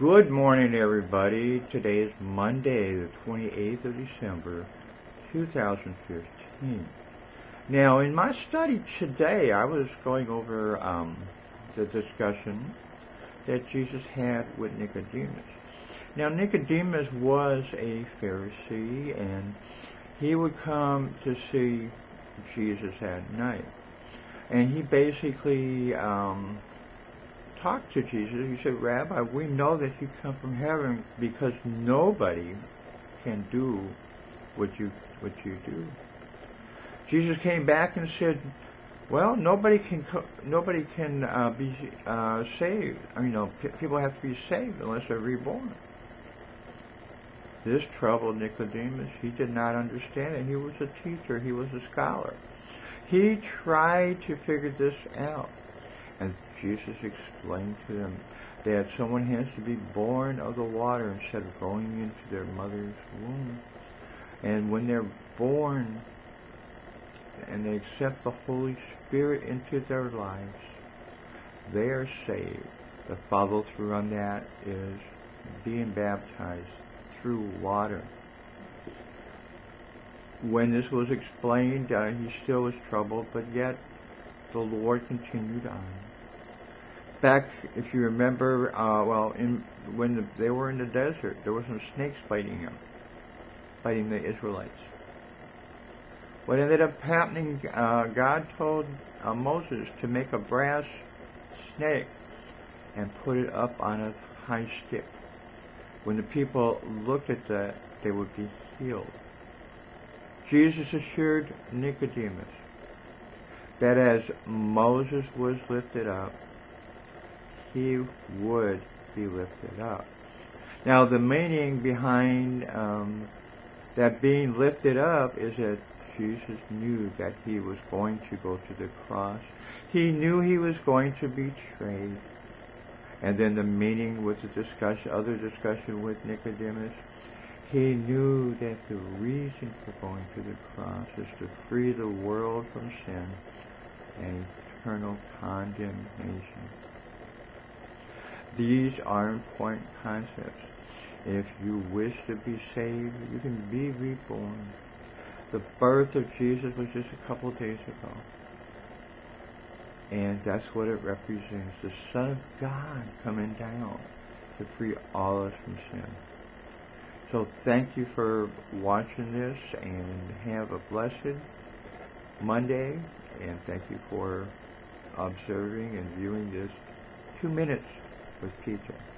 Good morning, everybody. Today is Monday, the 28th of December, 2015. Now, in my study today, I was going over um, the discussion that Jesus had with Nicodemus. Now, Nicodemus was a Pharisee, and he would come to see Jesus at night. And he basically um, talked to Jesus, he said, Rabbi, we know that you come from heaven because nobody can do what you what you do. Jesus came back and said, "Well, nobody can nobody can uh, be uh, saved. I mean, you know, people have to be saved unless they're reborn." This troubled Nicodemus. He did not understand it. He was a teacher. He was a scholar. He tried to figure this out. And Jesus explained to them that someone has to be born of the water instead of going into their mother's womb. And when they're born and they accept the Holy Spirit into their lives, they are saved. The follow through on that is being baptized through water. When this was explained, uh, he still was troubled, but yet the Lord continued on back, if you remember, uh, well, in when the, they were in the desert, there were some snakes biting them, biting the Israelites. What ended up happening, uh, God told uh, Moses to make a brass snake and put it up on a high stick. When the people looked at that, they would be healed. Jesus assured Nicodemus that as Moses was lifted up, he would be lifted up. Now, the meaning behind um, that being lifted up is that Jesus knew that he was going to go to the cross. He knew he was going to be betrayed. And then the meaning with the discussion, other discussion with Nicodemus, he knew that the reason for going to the cross is to free the world from sin and eternal condemnation. These are important concepts. If you wish to be saved, you can be reborn. The birth of Jesus was just a couple days ago. And that's what it represents. The Son of God coming down to free all of us from sin. So thank you for watching this and have a blessed Monday. And thank you for observing and viewing this two minutes with PJ.